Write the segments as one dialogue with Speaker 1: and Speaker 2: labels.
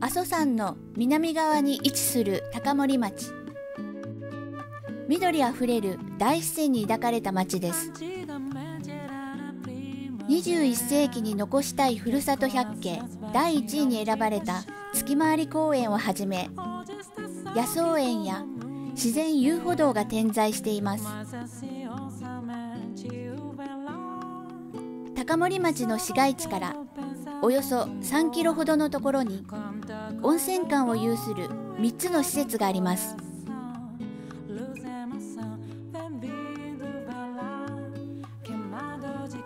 Speaker 1: 阿蘇山の南側に位置する高森町。緑あふれる大自然に抱かれた町です。21世紀に残したいふるさと百景第1位に選ばれた月回り公園をはじめ野草園や自然遊歩道が点在しています。高森町の市街地からおよそ3キロほどのところに温泉館を有する3つの施設があります。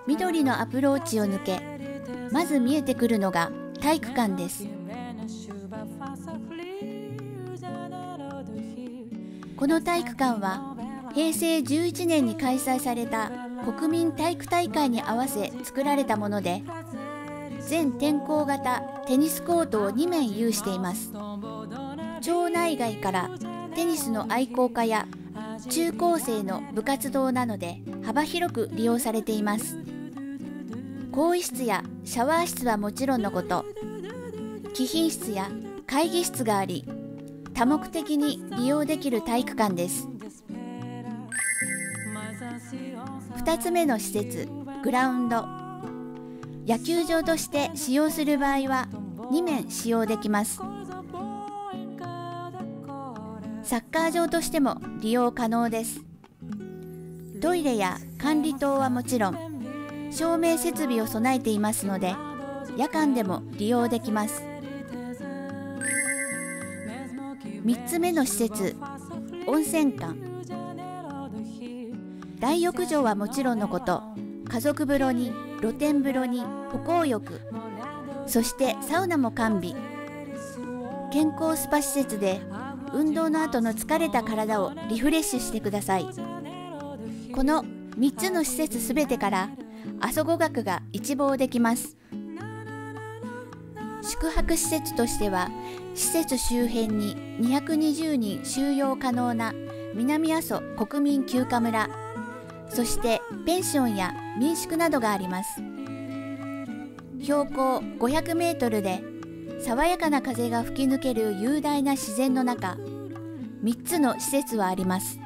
Speaker 1: 緑のアプローチを抜けまず見えてくるのが体育館です。この体育館は平成11年に開催された国民体育大会に合わせ作られたもので全天候型テニスコートを2面有しています。町内外からテニスの愛好家や中高生の部活動なので幅広く利用されています。更衣室やシャワー室はもちろんのこと。貴賓室や会議室があり多目的に利用できる体育館です。2つ目の施設グラウンド。野球場として使用する場合は2面使用できます。サッカー場としても利用可能です。トイレや管理棟はもちろん照明設備を備えていますので夜間でも利用できます。3つ目の施設温泉館。大浴場はもちろんのこと家族風呂に露天風呂に歩行浴そしてサウナも完備。健康スパ施設で運動の後の疲れた体をリフレッシュしてください。この3つの施設すべてから阿蘇語学が一望できます。宿泊施設としては施設周辺に220人収容可能な南阿蘇国民休暇村。そしてペンションや民宿などがあります。標高500メートルで爽やかな風が吹き抜ける雄大な自然の中3つの施設はあります。